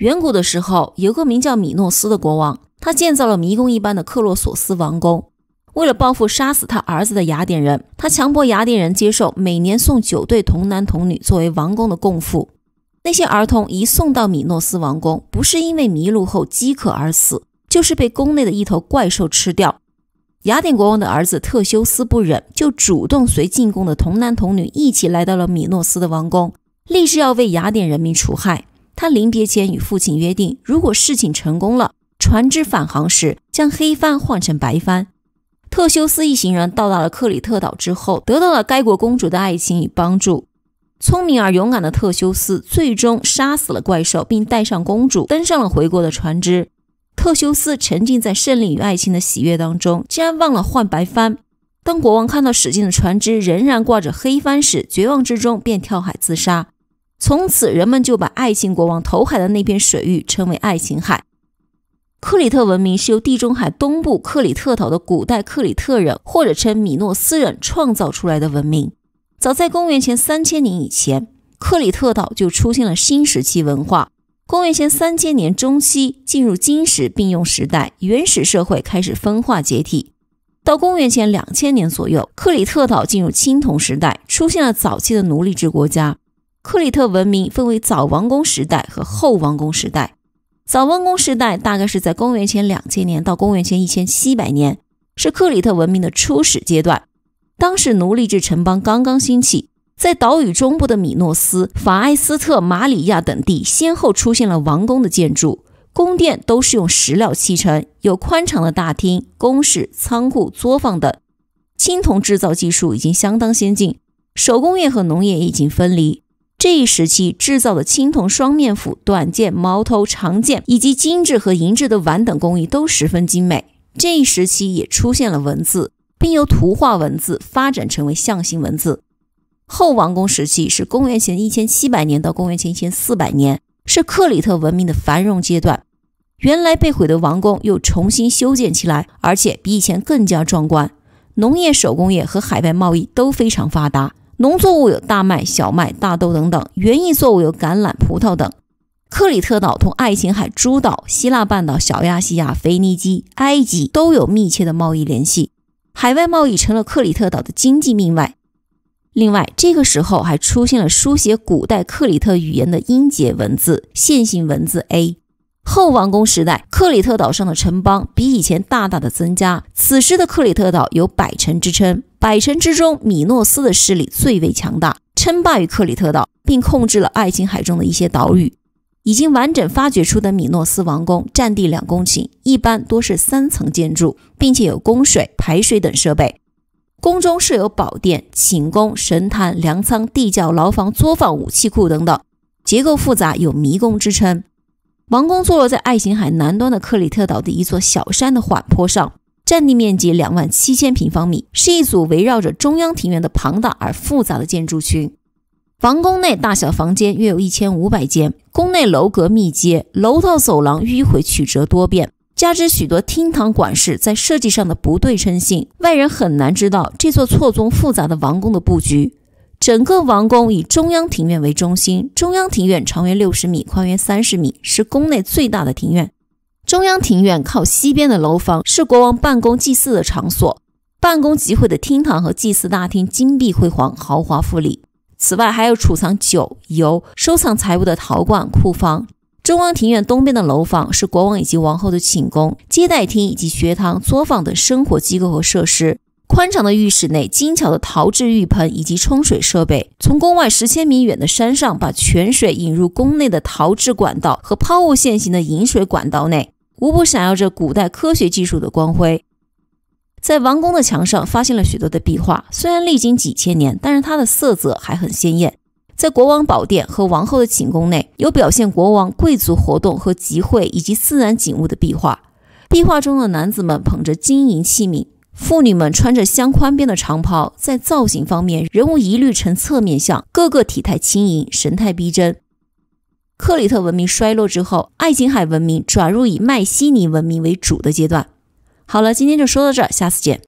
远古的时候，有个名叫米诺斯的国王，他建造了迷宫一般的克洛索斯王宫。为了报复杀死他儿子的雅典人，他强迫雅典人接受每年送九对童男童女作为王宫的供赋。那些儿童一送到米诺斯王宫，不是因为迷路后饥渴而死，就是被宫内的一头怪兽吃掉。雅典国王的儿子特修斯不忍，就主动随进宫的童男童女一起来到了米诺斯的王宫，立志要为雅典人民除害。他临别前与父亲约定，如果事情成功了，船只返航时将黑帆换成白帆。特修斯一行人到达了克里特岛之后，得到了该国公主的爱情与帮助。聪明而勇敢的特修斯最终杀死了怪兽，并带上公主登上了回国的船只。特修斯沉浸在胜利与爱情的喜悦当中，竟然忘了换白帆。当国王看到驶进的船只仍然挂着黑帆时，绝望之中便跳海自杀。从此，人们就把爱情国王投海的那片水域称为爱琴海。克里特文明是由地中海东部克里特岛的古代克里特人，或者称米诺斯人创造出来的文明。早在公元前三千年以前，克里特岛就出现了新石器文化。公元前三千年中期，进入金石并用时代，原始社会开始分化解体。到公元前两千年左右，克里特岛进入青铜时代，出现了早期的奴隶制国家。克里特文明分为早王宫时代和后王宫时代。早王宫时代大概是在公元前两千年到公元前一千七百年，是克里特文明的初始阶段。当时奴隶制城邦刚刚兴起。在岛屿中部的米诺斯、法埃斯特、马里亚等地，先后出现了王宫的建筑，宫殿都是用石料砌成，有宽敞的大厅、宫室、仓库、作坊等。青铜制造技术已经相当先进，手工业和农业已经分离。这一时期制造的青铜双面斧、短剑、矛头、长剑，以及精致和银质的碗等工艺都十分精美。这一时期也出现了文字，并由图画文字发展成为象形文字。后王宫时期是公元前一千七百年到公元前一千四百年，是克里特文明的繁荣阶段。原来被毁的王宫又重新修建起来，而且比以前更加壮观。农业、手工业和海外贸易都非常发达。农作物有大麦、小麦、大豆等等，园艺作物有橄榄、葡萄等。克里特岛同爱琴海诸岛、希腊半岛、小亚细亚、腓尼基、埃及都有密切的贸易联系，海外贸易成了克里特岛的经济命脉。另外，这个时候还出现了书写古代克里特语言的音节文字线形文字 A。后王宫时代，克里特岛上的城邦比以前大大的增加。此时的克里特岛有百城之称，百城之中，米诺斯的势力最为强大，称霸于克里特岛，并控制了爱琴海中的一些岛屿。已经完整发掘出的米诺斯王宫，占地两公顷，一般多是三层建筑，并且有供水、排水等设备。宫中设有宝殿、寝宫、神坛、粮仓、地窖、牢房、作坊、武器库等等，结构复杂，有迷宫之称。王宫坐落在爱琴海南端的克里特岛的一座小山的缓坡上，占地面积两万七千平方米，是一组围绕着中央庭院的庞大而复杂的建筑群。王宫内大小房间约有一千五百间，宫内楼阁密接，楼道走廊迂回曲折多变。加之许多厅堂馆室在设计上的不对称性，外人很难知道这座错综复杂的王宫的布局。整个王宫以中央庭院为中心，中央庭院长约六十米，宽约三十米，是宫内最大的庭院。中央庭院靠西边的楼房是国王办公祭祀的场所，办公集会的厅堂和祭祀大厅金碧辉煌，豪华富丽。此外，还有储藏酒油、收藏财物的陶罐库房。中央庭院东边的楼房是国王以及王后的寝宫、接待厅以及学堂、作坊等生活机构和设施。宽敞的浴室内，精巧的陶制浴盆以及冲水设备。从宫外十千米远的山上，把泉水引入宫内的陶制管道和抛物线型的引水管道内，无不闪耀着古代科学技术的光辉。在王宫的墙上发现了许多的壁画，虽然历经几千年，但是它的色泽还很鲜艳。在国王宝殿和王后的寝宫内有表现国王贵族活动和集会以及自然景物的壁画。壁画中的男子们捧着金银器皿，妇女们穿着镶宽边的长袍。在造型方面，人物一律呈侧面像，个个体态轻盈，神态逼真。克里特文明衰落之后，爱琴海文明转入以迈锡尼文明为主的阶段。好了，今天就说到这，下次见。